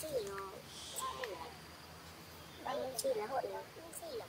สี่เนาะใช่ไหมบ้านเลขที่แล้วหดเลยเลขสี่เหรอ